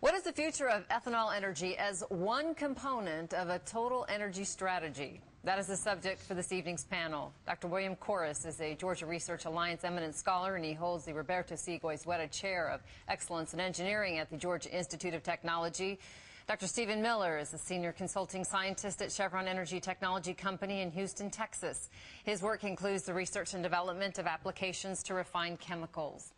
What is the future of ethanol energy as one component of a total energy strategy? That is the subject for this evening's panel. Dr. William Koros is a Georgia Research Alliance eminent scholar, and he holds the Roberto C. Goizueta Chair of Excellence in Engineering at the Georgia Institute of Technology. Dr. Stephen Miller is a senior consulting scientist at Chevron Energy Technology Company in Houston, Texas. His work includes the research and development of applications to refine chemicals.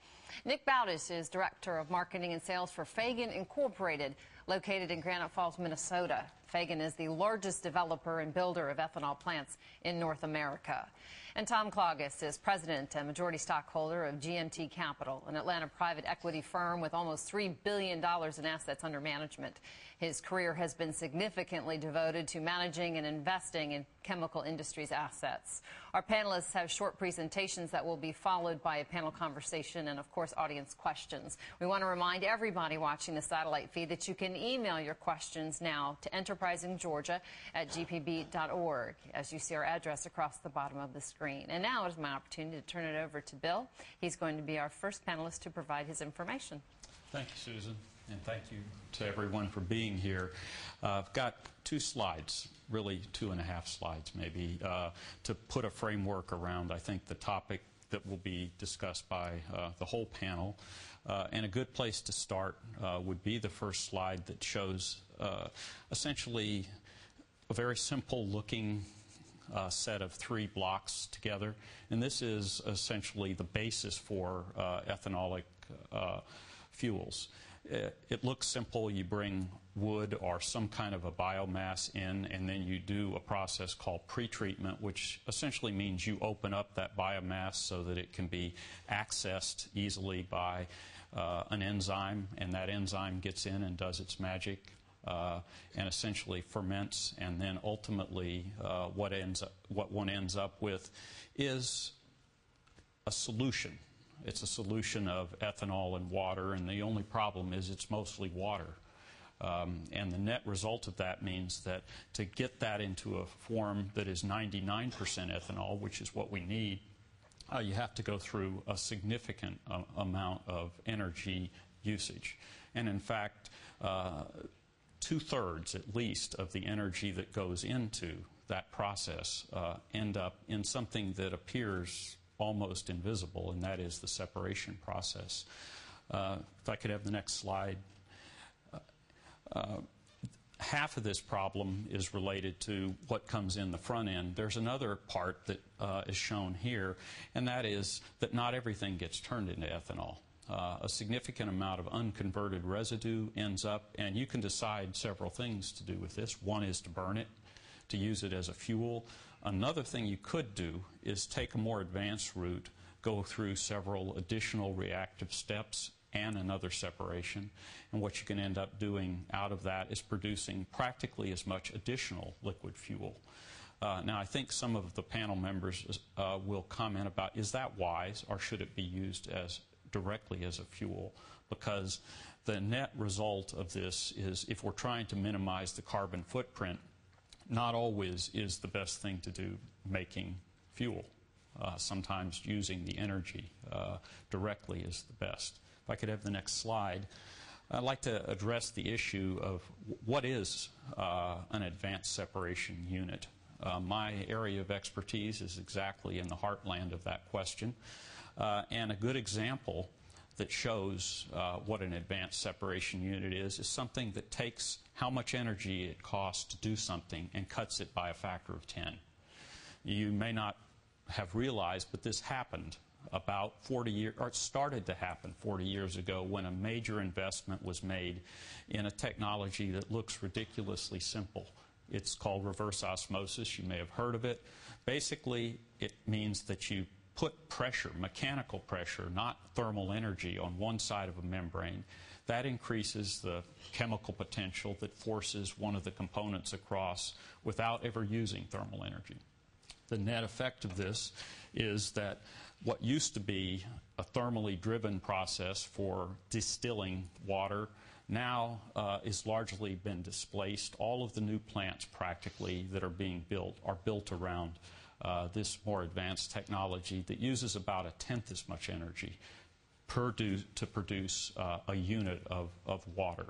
Nick Bowdish is director of marketing and sales for Fagen Incorporated, located in Granite Falls, Minnesota. Fagen is the largest developer and builder of ethanol plants in North America. And Tom Claugus is president and majority stockholder of GMT Capital, an Atlanta private equity firm with almost $3 billion in assets under management. His career has been significantly devoted to managing and investing in chemical industries assets. Our panelists have short presentations that will be followed by a panel conversation and, of course, audience questions. We want to remind everybody watching the satellite feed that you can email your questions now to enterprisinggeorgia at gpb.org as you see our address across the bottom of the screen. And now it is my opportunity to turn it over to Bill. He's going to be our first panelist to provide his information. Thank you, Susan, and thank you to everyone for being here. Uh, I've got two slides, really two and a half slides maybe, uh, to put a framework around, I think, the topic that will be discussed by uh, the whole panel. Uh, and a good place to start uh, would be the first slide that shows uh, essentially a very simple looking uh, set of three blocks together. And this is essentially the basis for uh, ethanolic fuels. It looks simple. You bring wood or some kind of a biomass in, and then you do a process called pretreatment, which essentially means you open up that biomass so that it can be accessed easily by uh, an enzyme, and that enzyme gets in and does its magic. Uh, and essentially ferments, and then ultimately, uh, what ends up, what one ends up with is a solution it's a solution of ethanol and water, and the only problem is it's mostly water. Um, and the net result of that means that to get that into a form that is 99% ethanol, which is what we need, uh, you have to go through a significant uh, amount of energy usage. And in fact, uh, two thirds at least of the energy that goes into that process uh, end up in something that appears almost invisible, and that is the separation process. Uh, if I could have the next slide. Uh, uh, half of this problem is related to what comes in the front end. There's another part that uh, is shown here, and that is that not everything gets turned into ethanol. Uh, a significant amount of unconverted residue ends up, and you can decide several things to do with this. One is to burn it, to use it as a fuel. Another thing you could do is take a more advanced route, go through several additional reactive steps and another separation. And what you can end up doing out of that is producing practically as much additional liquid fuel. Uh, now, I think some of the panel members uh, will comment about is that wise or should it be used as directly as a fuel? Because the net result of this is if we're trying to minimize the carbon footprint, not always is the best thing to do making fuel. Uh, sometimes using the energy uh, directly is the best. If I could have the next slide. I'd like to address the issue of what is uh, an advanced separation unit. Uh, my area of expertise is exactly in the heartland of that question. Uh, and a good example that shows uh, what an advanced separation unit is is something that takes how much energy it costs to do something and cuts it by a factor of 10. You may not have realized, but this happened about 40 years, or it started to happen 40 years ago when a major investment was made in a technology that looks ridiculously simple. It's called reverse osmosis. You may have heard of it. Basically, it means that you put pressure, mechanical pressure, not thermal energy, on one side of a membrane, that increases the chemical potential that forces one of the components across without ever using thermal energy. The net effect of this is that what used to be a thermally driven process for distilling water now uh, is largely been displaced. All of the new plants practically that are being built are built around uh, this more advanced technology that uses about a tenth as much energy produce, to produce uh, a unit of, of water.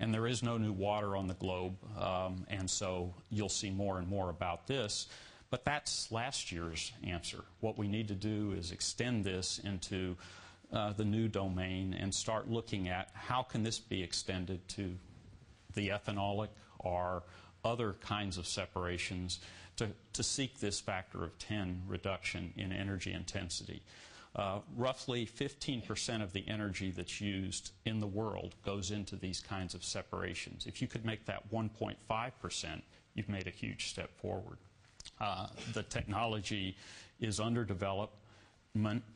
And there is no new water on the globe, um, and so you'll see more and more about this. But that's last year's answer. What we need to do is extend this into uh, the new domain and start looking at how can this be extended to the ethanolic or other kinds of separations to, to seek this factor of 10 reduction in energy intensity. Uh, roughly 15% of the energy that's used in the world goes into these kinds of separations. If you could make that 1.5%, you've made a huge step forward. Uh, the technology is underdeveloped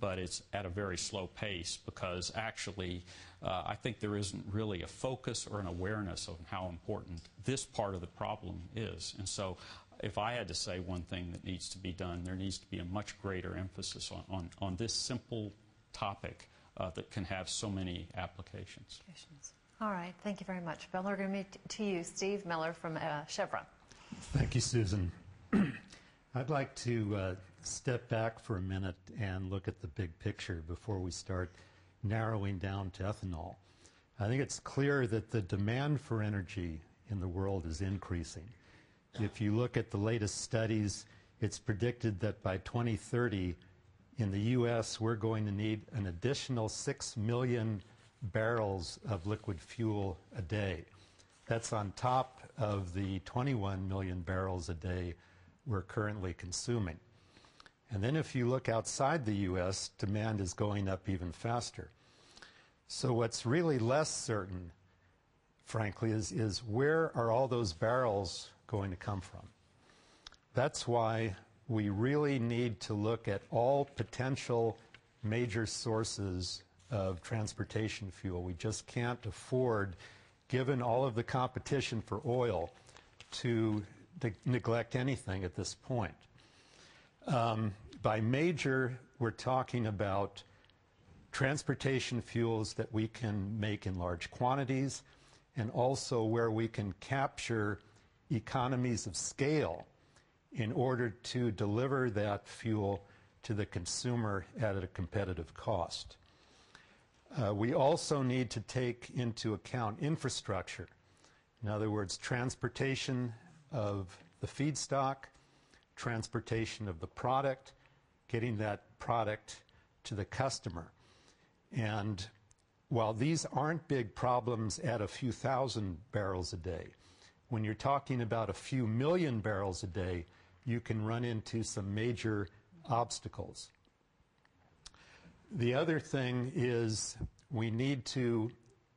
but it's at a very slow pace because actually uh, I think there isn't really a focus or an awareness of how important this part of the problem is. And so if I had to say one thing that needs to be done, there needs to be a much greater emphasis on, on, on this simple topic uh, that can have so many applications. All right. Thank you very much. Bill, we're going to meet to you, Steve Miller from uh, Chevron. Thank you, Susan. I'd like to uh, step back for a minute and look at the big picture before we start narrowing down to ethanol. I think it's clear that the demand for energy in the world is increasing. If you look at the latest studies, it's predicted that by 2030, in the U.S., we're going to need an additional 6 million barrels of liquid fuel a day. That's on top of the 21 million barrels a day we're currently consuming. And then if you look outside the U.S., demand is going up even faster. So what's really less certain, frankly, is, is where are all those barrels going to come from? That's why we really need to look at all potential major sources of transportation fuel. We just can't afford, given all of the competition for oil, to neglect anything at this point. Um, by major, we're talking about transportation fuels that we can make in large quantities and also where we can capture economies of scale in order to deliver that fuel to the consumer at a competitive cost. Uh, we also need to take into account infrastructure. In other words, transportation of the feedstock, transportation of the product, getting that product to the customer. And while these aren't big problems at a few thousand barrels a day, when you're talking about a few million barrels a day, you can run into some major obstacles. The other thing is we need to,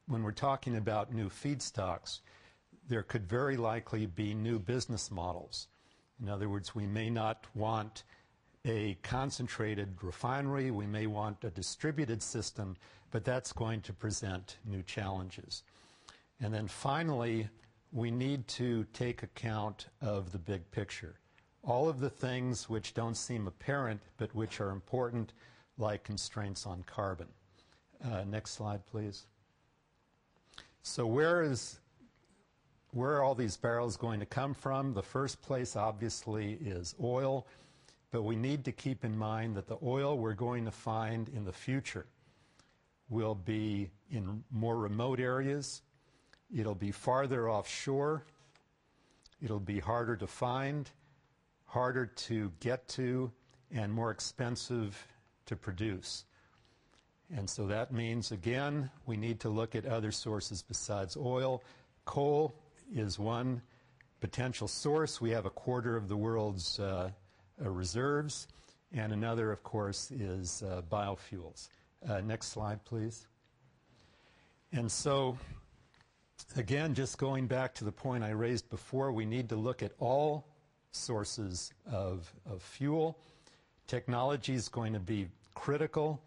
when we're talking about new feedstocks, there could very likely be new business models. In other words, we may not want a concentrated refinery. We may want a distributed system, but that's going to present new challenges. And then finally, we need to take account of the big picture. All of the things which don't seem apparent, but which are important, like constraints on carbon. Uh, next slide, please. So where is where are all these barrels going to come from? The first place, obviously, is oil. But we need to keep in mind that the oil we're going to find in the future will be in more remote areas. It'll be farther offshore. It'll be harder to find, harder to get to, and more expensive to produce. And so that means, again, we need to look at other sources besides oil. Coal is one potential source. We have a quarter of the world's uh, uh, reserves, and another, of course, is uh, biofuels. Uh, next slide, please. And so, again, just going back to the point I raised before, we need to look at all sources of, of fuel. Technology is going to be critical.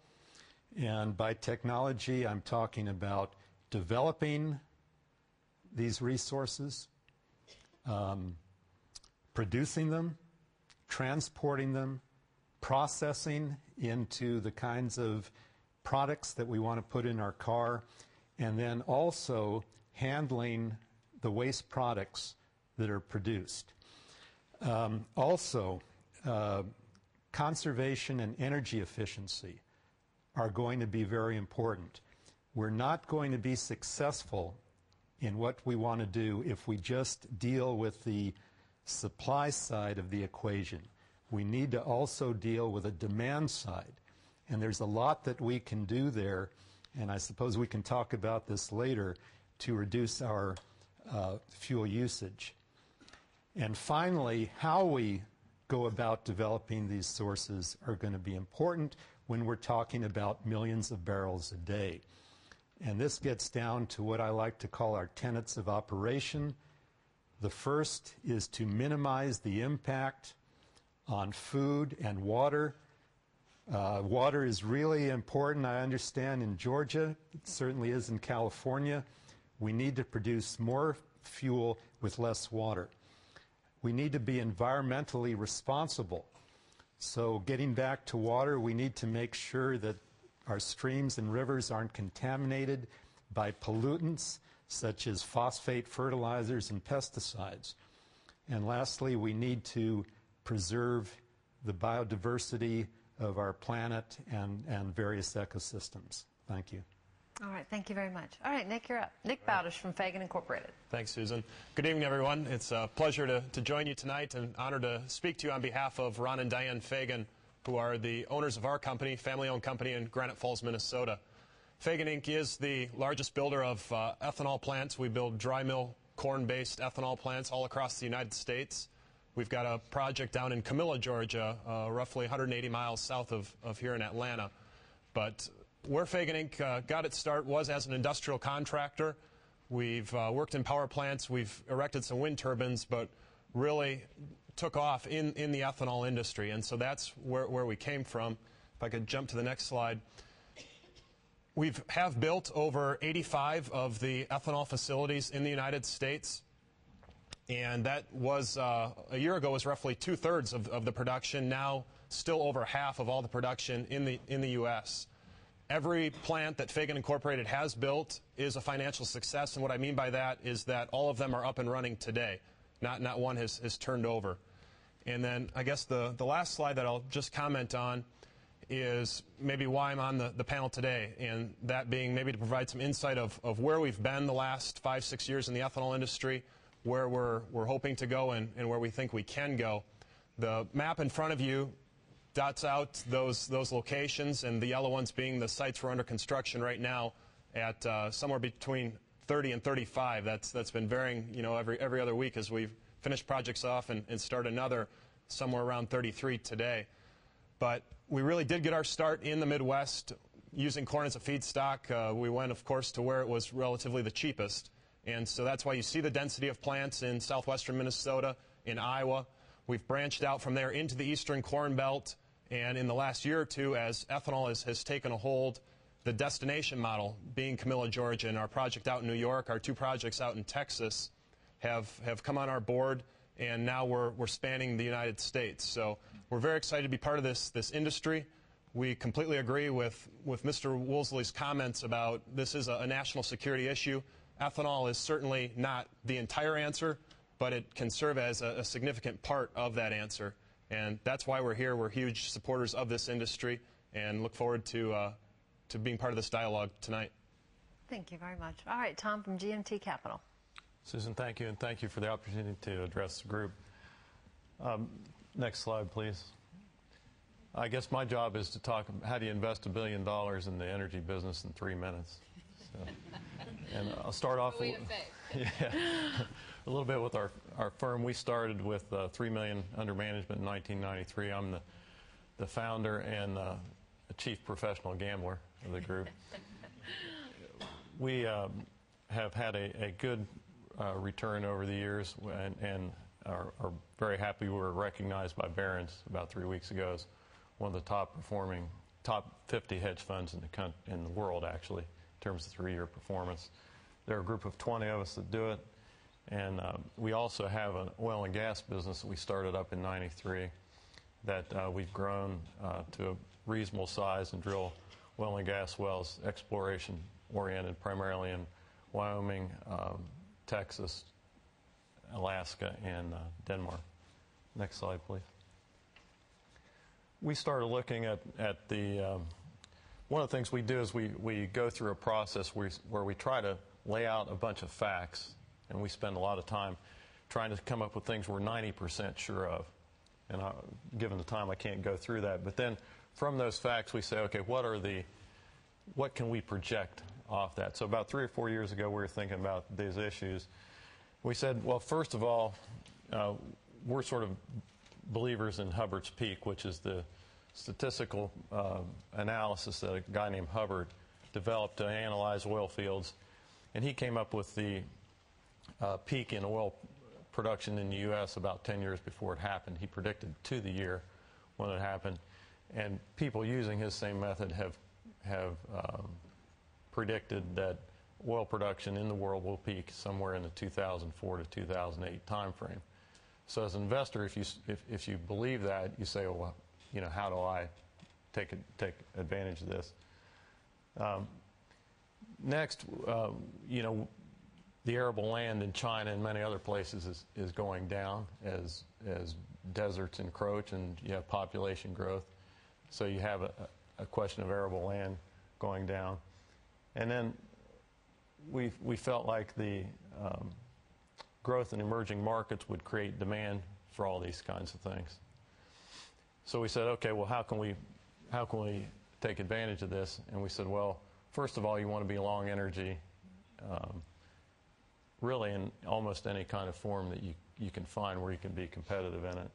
And by technology, I'm talking about developing these resources, um, producing them, transporting them, processing into the kinds of products that we want to put in our car, and then also handling the waste products that are produced. Um, also, uh, conservation and energy efficiency are going to be very important. We're not going to be successful in what we want to do if we just deal with the supply side of the equation. We need to also deal with a demand side. And there's a lot that we can do there, and I suppose we can talk about this later, to reduce our uh, fuel usage. And finally, how we go about developing these sources are going to be important when we're talking about millions of barrels a day. And this gets down to what I like to call our tenets of operation. The first is to minimize the impact on food and water. Uh, water is really important, I understand, in Georgia. It certainly is in California. We need to produce more fuel with less water. We need to be environmentally responsible. So, getting back to water, we need to make sure that our streams and rivers aren't contaminated by pollutants such as phosphate fertilizers and pesticides. And lastly, we need to preserve the biodiversity of our planet and, and various ecosystems. Thank you. All right, thank you very much. All right, Nick, you're up. Nick Bowdish from Fagen Incorporated. Thanks, Susan. Good evening, everyone. It's a pleasure to, to join you tonight and honor to speak to you on behalf of Ron and Diane Fagen, who are the owners of our company, family-owned company in Granite Falls, Minnesota. Fagen Inc. is the largest builder of uh, ethanol plants. We build dry mill corn-based ethanol plants all across the United States. We've got a project down in Camilla, Georgia, uh, roughly 180 miles south of, of here in Atlanta. But where Fagen Inc. Uh, got its start was as an industrial contractor. We've uh, worked in power plants, we've erected some wind turbines, but really took off in, in the ethanol industry. And so that's where, where we came from. If I could jump to the next slide. We have built over 85 of the ethanol facilities in the United States. And that was, uh, a year ago, was roughly two thirds of, of the production. Now, still over half of all the production in the, in the U.S. Every plant that Fagen Incorporated has built is a financial success, and what I mean by that is that all of them are up and running today. Not, not one has, has turned over. And then I guess the, the last slide that I'll just comment on is maybe why I'm on the, the panel today, and that being maybe to provide some insight of, of where we've been the last five, six years in the ethanol industry, where we're, we're hoping to go, and, and where we think we can go. The map in front of you dots out those, those locations, and the yellow ones being the sites we're under construction right now at uh, somewhere between 30 and 35. That's, that's been varying, you know, every, every other week as we finish projects off and, and start another somewhere around 33 today. But we really did get our start in the Midwest using corn as a feedstock. Uh, we went, of course, to where it was relatively the cheapest. And so that's why you see the density of plants in southwestern Minnesota, in Iowa. We've branched out from there into the eastern corn belt. And in the last year or two, as ethanol has, has taken a hold, the destination model, being Camilla, Georgia, and our project out in New York, our two projects out in Texas, have, have come on our board, and now we're, we're spanning the United States. So we're very excited to be part of this, this industry. We completely agree with, with Mr. Woolsey's comments about this is a, a national security issue. Ethanol is certainly not the entire answer, but it can serve as a, a significant part of that answer. And that's why we're here. We're huge supporters of this industry and look forward to, uh, to being part of this dialogue tonight. Thank you very much. All right, Tom from GMT Capital. Susan, thank you, and thank you for the opportunity to address the group. Um, next slide, please. I guess my job is to talk how do you invest a billion dollars in the energy business in three minutes. So, and I'll start off. yeah, a little bit with our, our firm. We started with uh, three million under management in 1993. I'm the the founder and uh, chief professional gambler of the group. we um, have had a, a good uh, return over the years and, and are, are, very happy we were recognized by Barron's about three weeks ago as one of the top performing, top 50 hedge funds in the, in the world, actually, in terms of three year performance. There are a group of 20 of us that do it. And uh, we also have an oil and gas business that we started up in 93 that uh, we've grown uh, to a reasonable size and drill oil and gas wells, exploration oriented primarily in Wyoming, um, Texas, Alaska, and uh, Denmark. Next slide, please. We started looking at, at the um, one of the things we do is we, we go through a process where, where we try to lay out a bunch of facts, and we spend a lot of time trying to come up with things we're 90% sure of. And I, given the time, I can't go through that. But then from those facts, we say, okay, what are the, what can we project off that? So about three or four years ago, we were thinking about these issues. We said, well, first of all, uh, we're sort of believers in Hubbert's peak, which is the statistical uh, analysis that a guy named Hubbert developed to analyze oil fields. And he came up with the uh, peak in oil production in the U.S. about 10 years before it happened. He predicted to the year when it happened. And people using his same method have, have um, predicted that oil production in the world will peak somewhere in the 2004 to 2008 timeframe. So as an investor, if you, if, if you believe that, you say, well, you know, how do I take, take advantage of this? Um, next, uh, you know, the arable land in China and many other places is, is going down as, as deserts encroach and you have population growth. So you have a, a question of arable land going down. And then we, we felt like the um, growth in emerging markets would create demand for all these kinds of things. So we said, okay, well, how can we, how can we take advantage of this? And we said, well, first of all, you want to be long energy, um, really in almost any kind of form that you, you can find where you can be competitive in it.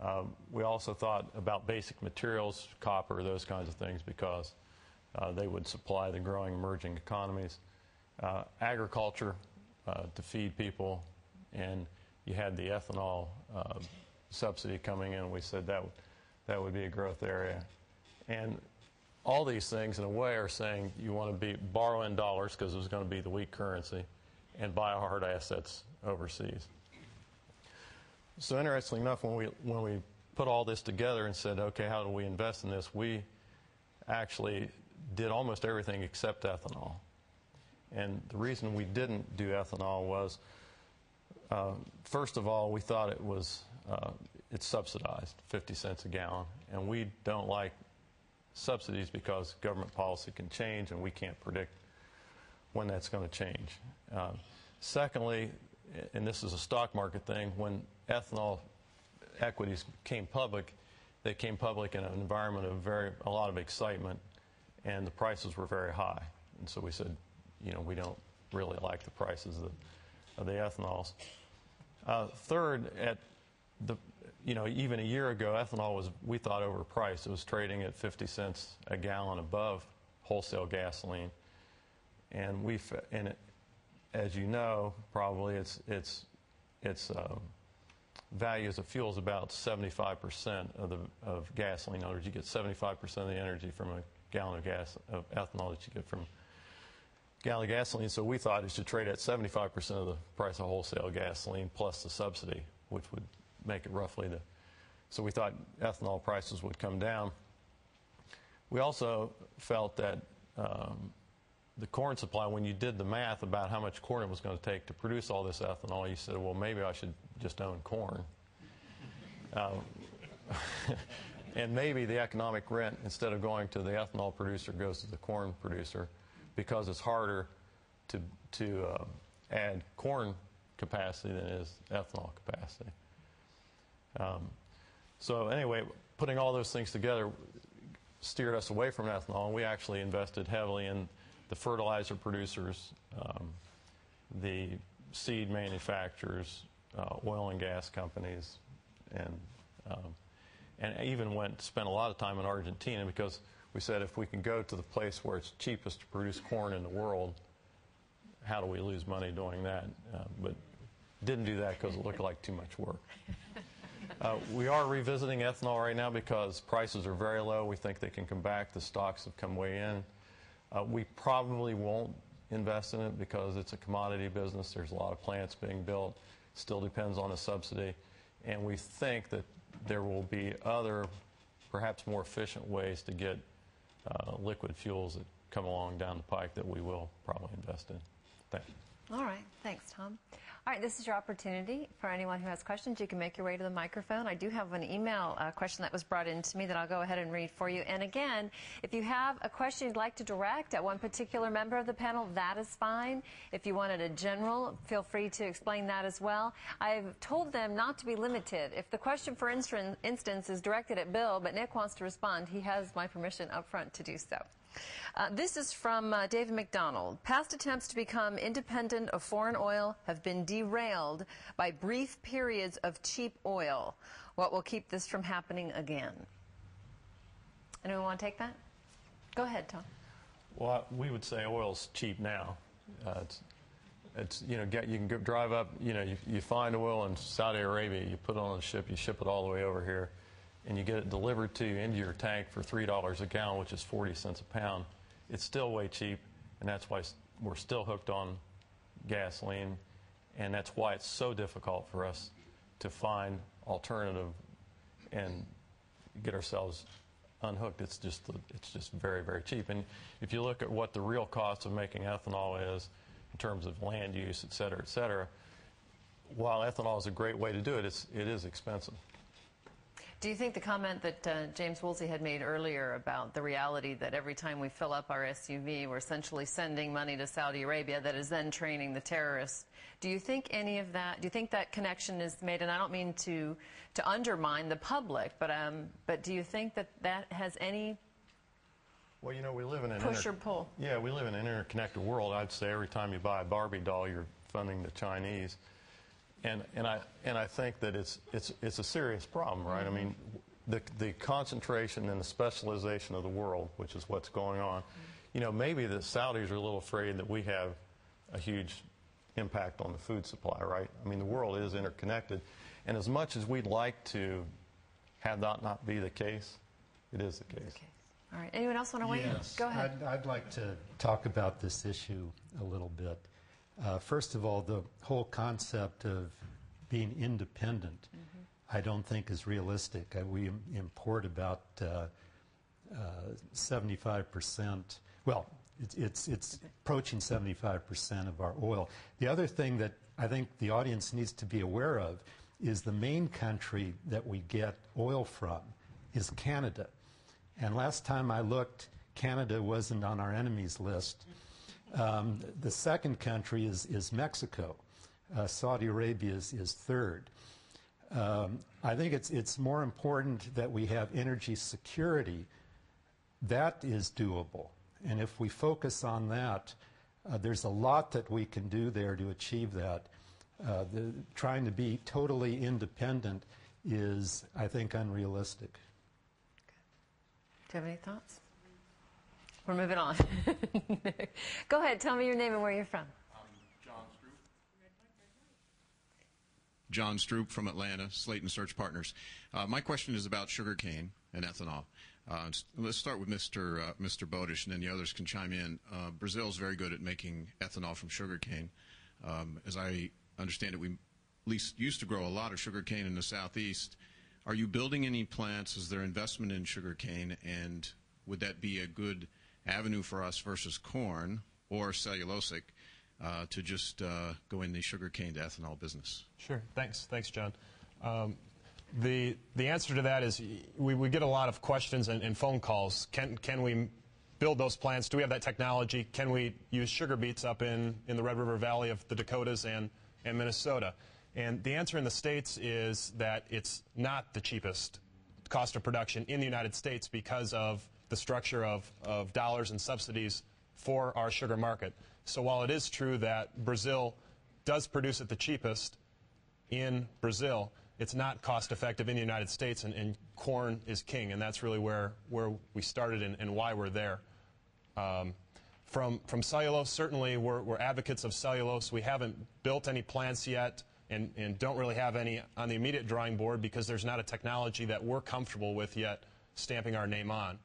Um, we also thought about basic materials, copper, those kinds of things, because uh, they would supply the growing emerging economies. Uh, agriculture uh, to feed people, and you had the ethanol uh, subsidy coming in. We said that that would be a growth area, and all these things, in a way, are saying you want to be borrowing dollars because it's going to be the weak currency, and buy hard assets overseas. So interestingly enough, when we when we put all this together and said, okay, how do we invest in this? We actually did almost everything except ethanol. And the reason we didn't do ethanol was, uh, first of all, we thought it was uh, it's subsidized, 50 cents a gallon, and we don't like subsidies because government policy can change, and we can't predict when that's going to change. Uh, secondly, and this is a stock market thing, when ethanol equities came public, they came public in an environment of very a lot of excitement, and the prices were very high. And so we said, you know, we don't really like the prices of, of the ethanols. Uh, third, at the, you know, even a year ago, ethanol was, we thought, overpriced. It was trading at 50 cents a gallon above wholesale gasoline. And we, and it, as you know, probably it's, it's, it's uh, value as a fuel is about 75% of the of gasoline. In other words, you get 75% of the energy from a gallon of gas of ethanol that you get from gallon of gasoline. So we thought it should trade at 75% of the price of wholesale gasoline plus the subsidy, which would make it roughly the. So we thought ethanol prices would come down. We also felt that um, the corn supply, when you did the math about how much corn it was going to take to produce all this ethanol, you said, well, maybe I should just own corn. Uh, and maybe the economic rent, instead of going to the ethanol producer, goes to the corn producer because it's harder to, to uh, add corn capacity than it is ethanol capacity. Um, so anyway, putting all those things together steered us away from ethanol, and we actually invested heavily in the fertilizer producers, um, the seed manufacturers, uh, oil and gas companies, and um, and even went spent a lot of time in Argentina because we said if we can go to the place where it's cheapest to produce corn in the world, how do we lose money doing that? Uh, but didn't do that because it looked like too much work. Uh, we are revisiting ethanol right now because prices are very low. We think they can come back. The stocks have come way in. Uh, we probably won't invest in it because it's a commodity business. There's a lot of plants being built. Still depends on a subsidy. And we think that there will be other, perhaps more efficient ways to get uh, liquid fuels that come along down the pike that we will probably invest in. Thanks. All right. Thanks, Tom. All right, this is your opportunity for anyone who has questions. You can make your way to the microphone. I do have an email uh, question that was brought in to me that I'll go ahead and read for you. And again, if you have a question you'd like to direct at one particular member of the panel, that is fine. If you wanted a general, feel free to explain that as well. I've told them not to be limited. If the question, for instance, is directed at Bill, but Nick wants to respond, he has my permission up front to do so. Uh, this is from uh, David McDonald. Past attempts to become independent of foreign oil have been derailed by brief periods of cheap oil. What will keep this from happening again? Anyone want to take that? Go ahead, Tom. Well, we would say oil's cheap now. Uh, it's, it's, you know, get, you can go, drive up, you know, you, you find oil in Saudi Arabia, you put it on a ship, you ship it all the way over here and you get it delivered to you into your tank for $3 a gallon, which is 40 cents a pound, it's still way cheap, and that's why we're still hooked on gasoline, and that's why it's so difficult for us to find alternative and get ourselves unhooked. It's just it's just very very cheap. And if you look at what the real cost of making ethanol is in terms of land use, et cetera, et cetera, while ethanol is a great way to do it, it's it is expensive. Do you think the comment that uh, James Woolsey had made earlier about the reality that every time we fill up our SUV, we're essentially sending money to Saudi Arabia that is then training the terrorists? Do you think any of that? Do you think that connection is made? And I don't mean to to undermine the public, but um, but do you think that that has any well, you know, we live in an push or pull. Yeah, we live in an interconnected world. I'd say every time you buy a Barbie doll, you're funding the Chinese and and I and I think that it's it's it's a serious problem, right? Mm-hmm. I mean, the the concentration and the specialization of the world, which is what's going on. Mm-hmm. You know, maybe the Saudis are a little afraid that we have a huge impact on the food supply, right? I mean, the world is interconnected, and as much as we'd like to have that not be the case, it is the case. Okay. All right. Anyone else want to weigh yes, in? Go ahead. I'd, I'd like to talk about this issue a little bit. Uh, first of all, the whole concept of being independent, mm-hmm. I don't think is realistic. Uh, we import about uh, 75%. Uh, well, it's, it's, it's approaching 75% of our oil. The other thing that I think the audience needs to be aware of is the main country that we get oil from is Canada. And last time I looked, Canada wasn't on our enemies list. Um, the second country is, is Mexico. Uh, Saudi Arabia is, is third. Um, I think it's, it's more important that we have energy security. That is doable. And if we focus on that, uh, there's a lot that we can do there to achieve that. Uh, the, trying to be totally independent is, I think, unrealistic. Do you have any thoughts? We're moving on. Go ahead. Tell me your name and where you're from. John Stroop. John from Atlanta, Slayton Search Partners. Uh, my question is about sugarcane and ethanol. Uh, let's start with Mr. Uh, Mr. Bowdish, and then the others can chime in. Uh, Brazil is very good at making ethanol from sugarcane. Um, as I understand it, we at least used to grow a lot of sugarcane in the southeast. Are you building any plants? Is there investment in sugarcane, and would that be a good avenue for us versus corn or cellulosic uh, to just uh, go in the sugarcane to ethanol business? Sure. Thanks. Thanks, John. Um, the the answer to that is we, we get a lot of questions and, and, phone calls. Can can we build those plants? Do we have that technology? Can we use sugar beets up in, in the Red River Valley of the Dakotas and, and Minnesota? And the answer in the States is that it's not the cheapest cost of production in the United States because of the structure of, of dollars and subsidies for our sugar market. So while it is true that Brazil does produce it the cheapest in Brazil, it's not cost effective in the United States, and, and corn is king, and that's really where, where we started and, and why we're there. Um, from, from cellulose, certainly we're, we're advocates of cellulose. We haven't built any plants yet and, and don't really have any on the immediate drawing board because there's not a technology that we're comfortable with yet stamping our name on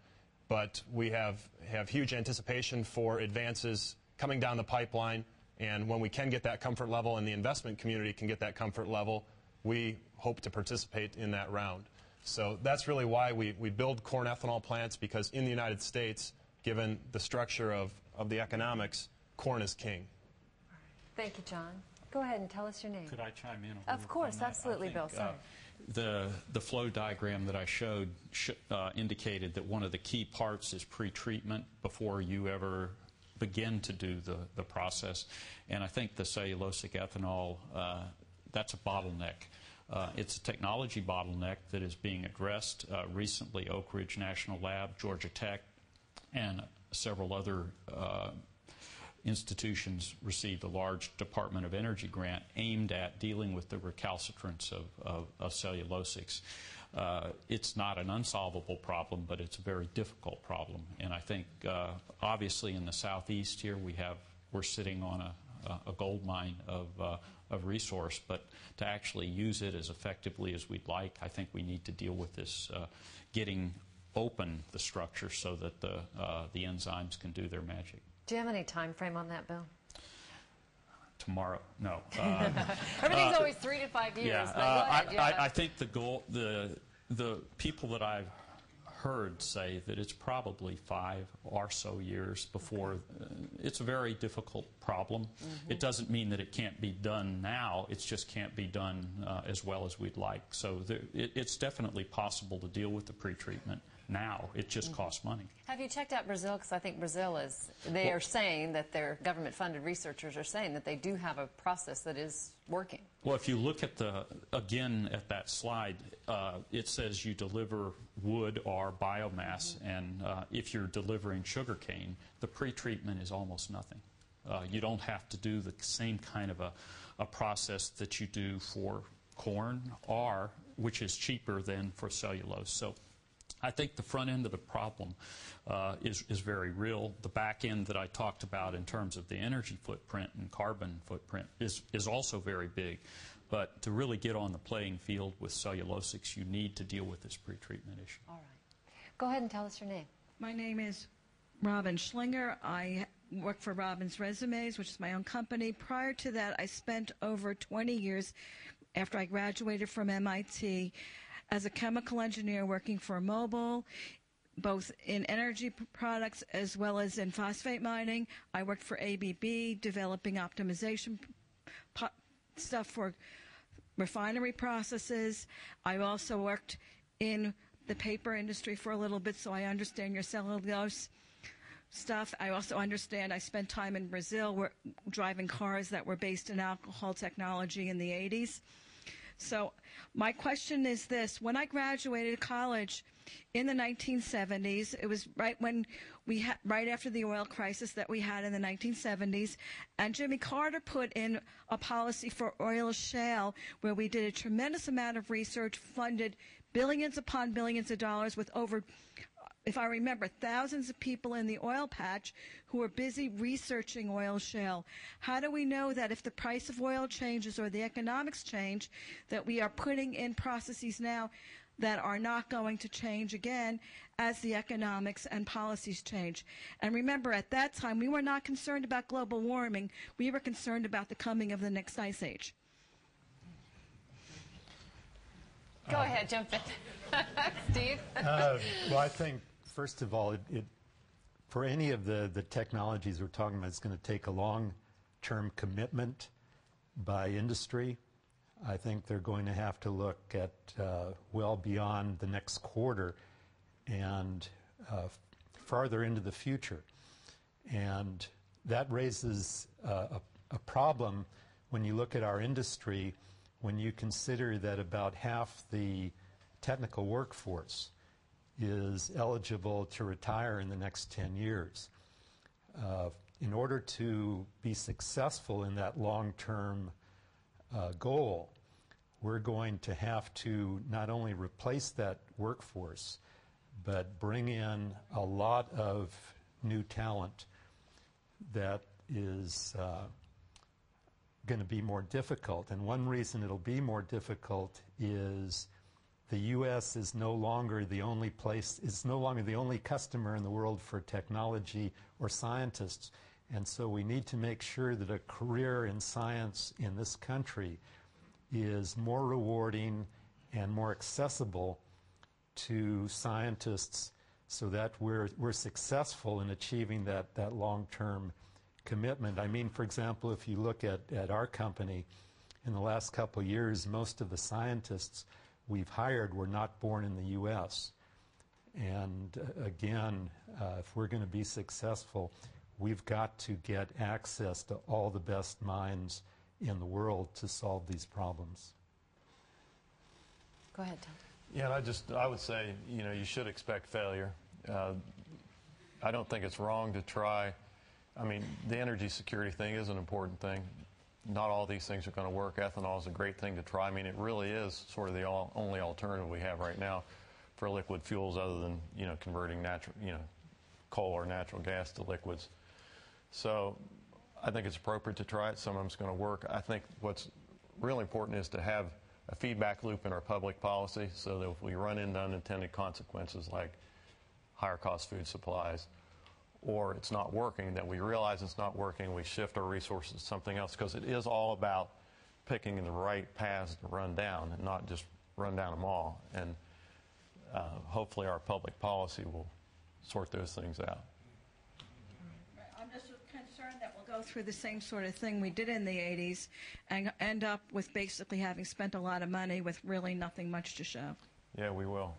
but we have, have huge anticipation for advances coming down the pipeline. And when we can get that comfort level and the investment community can get that comfort level, we hope to participate in that round. So that's really why we, we build corn ethanol plants because in the United States, given the structure of, of the economics, corn is king. Thank you, John. Go ahead and tell us your name. Could I chime in? Of course, on that? I absolutely, Bill. uh, Sorry. the the flow diagram that I showed sh- uh, indicated that one of the key parts is pre-treatment before you ever begin to do the, the process. And I think the cellulosic ethanol, uh, that's a bottleneck. Uh, it's a technology bottleneck that is being addressed uh, recently. Oak Ridge National Lab, Georgia Tech, and several other uh, institutions received a large Department of Energy grant aimed at dealing with the recalcitrance of, of, of cellulosics. Uh, it's not an unsolvable problem, but it's a very difficult problem. And I think, uh, obviously, in the southeast here, we have we're sitting on a, a gold mine of, uh, of resource, but to actually use it as effectively as we'd like, I think we need to deal with this uh, getting open the structure so that the, uh, the enzymes can do their magic. Do you have any time frame on that, Bill? Tomorrow, no. Uh, Everything's always three to five years. yeah, uh, ahead, I, yeah. I, I think the goal, the the people that I've heard say that it's probably five or so years before. Uh, it's a very difficult problem. Mm-hmm. It doesn't mean that it can't be done now. It just can't be done uh, as well as we'd like. So there, it, it's definitely possible to deal with the pretreatment now. It just Mm-hmm. costs money. Have you checked out Brazil? Because I think Brazil is, they are saying that their government funded researchers are saying that they do have a process that is working. Well, if you look at the, again, at that slide, uh, it says you deliver wood or biomass, and uh, if you're delivering sugarcane, the pretreatment is almost nothing. Uh, you don't have to do the same kind of a, a process that you do for corn, or which is cheaper than for cellulose. So I think the front end of the problem uh, is, is very real. The back end that I talked about in terms of the energy footprint and carbon footprint is, is also very big. But to really get on the playing field with cellulosics, you need to deal with this pretreatment issue. All right. Go ahead and tell us your name. My name is Robin Schlinger. I work for Robin's Resumes, which is my own company. Prior to that, I spent over 20 years after I graduated from MIT as a chemical engineer working for Mobil, both in energy products as well as in phosphate mining. I worked for ABB, developing optimization stuff for refinery processes. I also worked in the paper industry for a little bit, so I understand your cellulose stuff. I also understand I spent time in Brazil where, driving cars that were based in alcohol technology in the 80s. So my question is this: When I graduated college in the 1970s, it was right when we had right after the oil crisis that we had in the 1970s, and Jimmy Carter put in a policy for oil shale where we did a tremendous amount of research, funded billions upon billions of dollars with over if I remember, thousands of people in the oil patch who are busy researching oil shale. How do we know that if the price of oil changes or the economics change, that we are putting in processes now that are not going to change again as the economics and policies change? And remember, at that time, we were not concerned about global warming. We were concerned about the coming of the next ice age. Go ahead, jump in. Steve? Uh, well, I think, first of all, it, it, for any of the, the technologies we're talking about, it's going to take a long term commitment by industry. I think they're going to have to look at uh, well beyond the next quarter and uh, farther into the future. And that raises uh, a, a problem when you look at our industry, when you consider that about half the technical workforce is eligible to retire in the next 10 years. Uh, in order to be successful in that long term uh, goal, we're going to have to not only replace that workforce, but bring in a lot of new talent that is uh, going to be more difficult. And one reason it'll be more difficult is the U.S. is no longer the only place, is no longer the only customer in the world for technology or scientists. And so we need to make sure that a career in science in this country is more rewarding and more accessible to scientists so that we're, we're successful in achieving that, that long term commitment. I mean, for example, if you look at, at our company, in the last couple of years, most of the scientists we've hired were not born in the U.S. And uh, again, uh, if we're going to be successful, we've got to get access to all the best minds in the world to solve these problems. Go ahead, Tom. Yeah, and I just I would say you know you should expect failure. Uh, I don't think it's wrong to try. I mean, the energy security thing is an important thing. Not all these things are going to work. Ethanol is a great thing to try. I mean, it really is sort of the all, only alternative we have right now for liquid fuels, other than you know converting natural you know coal or natural gas to liquids. So I think it's appropriate to try it. Some of them's going to work. I think what's really important is to have a feedback loop in our public policy so that if we run into unintended consequences like higher cost food supplies or it's not working, that we realize it's not working, we shift our resources to something else because it is all about picking the right paths to run down and not just run down them all. And uh, hopefully our public policy will sort those things out. I'm just concerned that we'll go through the same sort of thing we did in the 80s and end up with basically having spent a lot of money with really nothing much to show. Yeah, we will.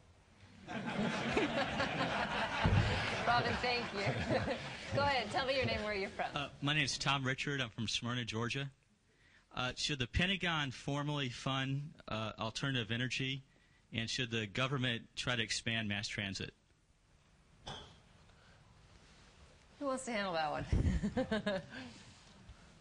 Robin, thank you. Go ahead. Tell me your name, where you're from. Uh, my name is Tom Richard. I'm from Smyrna, Georgia. Uh, should the Pentagon formally fund uh, alternative energy, and should the government try to expand mass transit? Who wants to handle that one?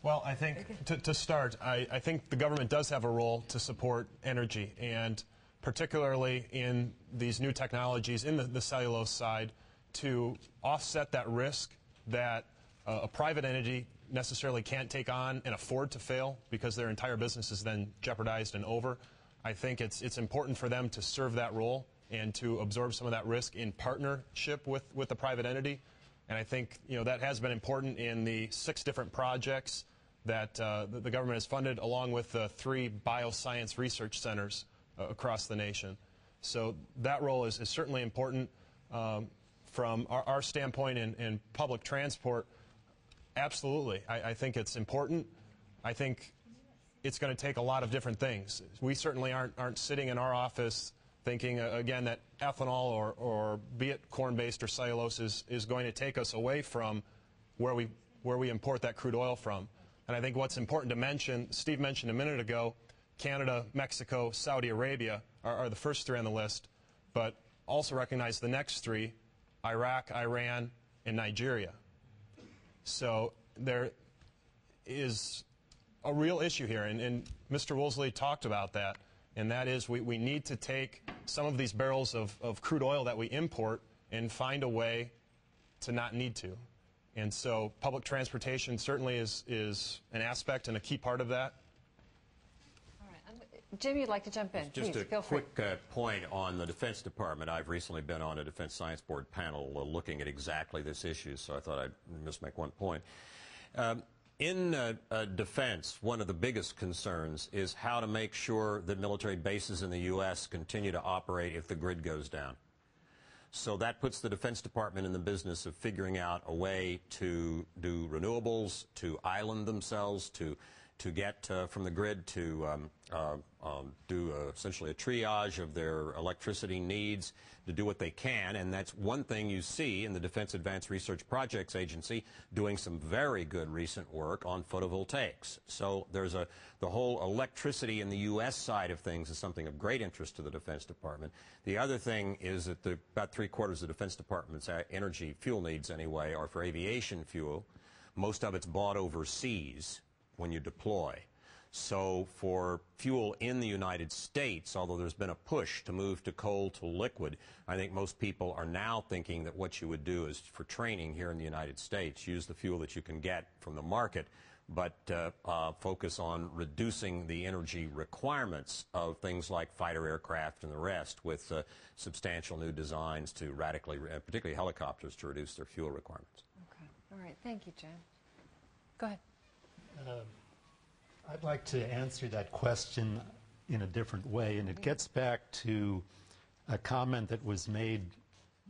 Well, I think to, to start, I, I think the government does have a role to support energy, and particularly in these new technologies in the, the cellulose side, to offset that risk that uh, a private entity necessarily can't take on and afford to fail because their entire business is then jeopardized and over. I think it's, it's important for them to serve that role and to absorb some of that risk in partnership with, with the private entity. And I think you know that has been important in the six different projects that uh, the, government has funded, along with the three bioscience research centers across the nation. So that role is, is certainly important um, from our, our standpoint in, in, public transport. Absolutely, I, I think it's important. I think it's going to take a lot of different things. We certainly aren't aren't sitting in our office thinking, uh, again, that ethanol or, or be it corn-based or cellulose is, is going to take us away from where we, where we import that crude oil from. And I think what's important to mention, Steve mentioned a minute ago, Canada, Mexico, Saudi Arabia are, are the first three on the list, but also recognize the next three, Iraq, Iran, and Nigeria. So there is a real issue here, and, and Mr. Woolsey talked about that and that is we, we need to take some of these barrels of, of crude oil that we import and find a way to not need to. And so public transportation certainly is, is an aspect and a key part of that. Jim, you'd like to jump in. Just Please, a quick uh, point on the Defense Department. I've recently been on a Defense Science Board panel uh, looking at exactly this issue, so I thought I'd just make one point. Um, in uh, uh, defense, one of the biggest concerns is how to make sure that military bases in the U.S. continue to operate if the grid goes down. So that puts the Defense Department in the business of figuring out a way to do renewables, to island themselves, to to get uh, from the grid to um, uh, um, do uh, essentially a triage of their electricity needs, to do what they can. And that's one thing you see in the Defense Advanced Research Projects Agency doing some very good recent work on photovoltaics. So there's a, the whole electricity in the U.S. side of things is something of great interest to the Defense Department. The other thing is that the, about three quarters of the Defense Department's energy fuel needs anyway are for aviation fuel. Most of it's bought overseas when you deploy. So for fuel in the United States, although there's been a push to move to coal to liquid, I think most people are now thinking that what you would do is for training here in the United States, use the fuel that you can get from the market, but uh, uh, focus on reducing the energy requirements of things like fighter aircraft and the rest with uh, substantial new designs to radically, particularly helicopters, to reduce their fuel requirements. Okay. All right. Thank you, Jim. Go ahead. Um, I'd like to answer that question in a different way, and it gets back to a comment that was made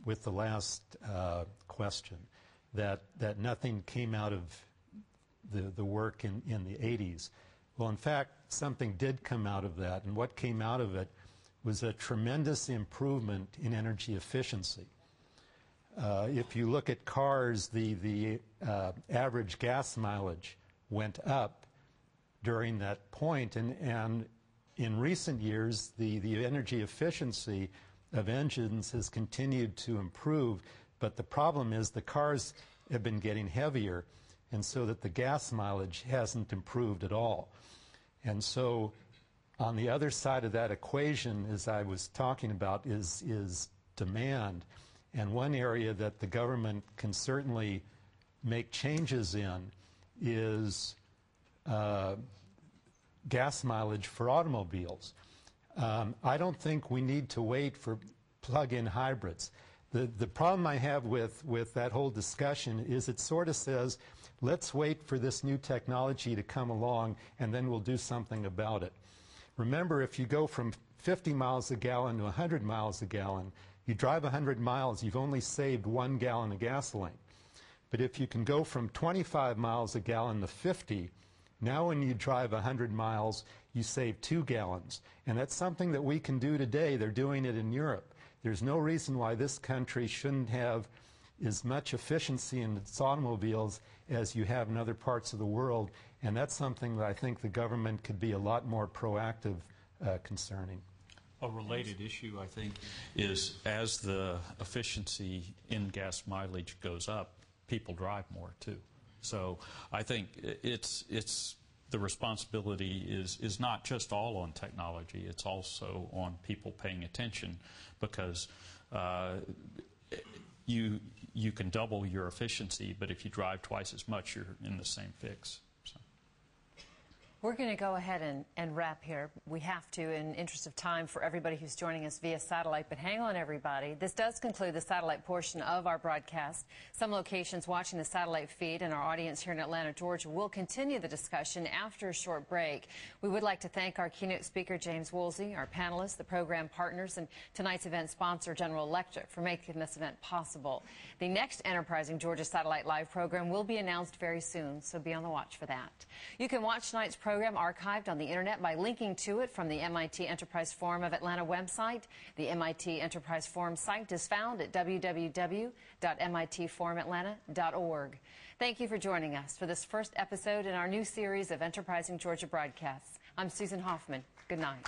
with the last uh, question that that nothing came out of the, the work in, in the 80s. Well, in fact, something did come out of that, and what came out of it was a tremendous improvement in energy efficiency. Uh, if you look at cars, the, the uh, average gas mileage went up during that point, and, and in recent years, the, the energy efficiency of engines has continued to improve, but the problem is the cars have been getting heavier, and so that the gas mileage hasn't improved at all. And so on the other side of that equation, as I was talking about, is, is demand. And one area that the government can certainly make changes in is uh, gas mileage for automobiles. Um, I don't think we need to wait for plug-in hybrids. The, the problem I have with, with that whole discussion is it sort of says, let's wait for this new technology to come along and then we'll do something about it. Remember, if you go from 50 miles a gallon to 100 miles a gallon, you drive 100 miles, you've only saved one gallon of gasoline. But if you can go from 25 miles a gallon to 50, now when you drive 100 miles, you save two gallons. And that's something that we can do today. They're doing it in Europe. There's no reason why this country shouldn't have as much efficiency in its automobiles as you have in other parts of the world. And that's something that I think the government could be a lot more proactive uh, concerning. A related issue, I think, is as the efficiency in gas mileage goes up, people drive more too. So I think it's it's the responsibility is is not just all on technology; it's also on people paying attention because uh, you you can double your efficiency, but if you drive twice as much, you're in the same fix. We're going to go ahead and, and wrap here. We have to in interest of time for everybody who's joining us via satellite. But hang on, everybody. This does conclude the satellite portion of our broadcast. Some locations watching the satellite feed and our audience here in Atlanta, Georgia will continue the discussion after a short break. We would like to thank our keynote speaker, James Woolsey, our panelists, the program partners, and tonight's event sponsor, General Electric, for making this event possible. The next Enterprising Georgia Satellite Live program will be announced very soon, so be on the watch for that. You can watch tonight's program program archived on the internet by linking to it from the MIT Enterprise Forum of Atlanta website. The MIT Enterprise Forum site is found at www.mitforumatlanta.org. Thank you for joining us for this first episode in our new series of Enterprising Georgia broadcasts. I'm Susan Hoffman. Good night.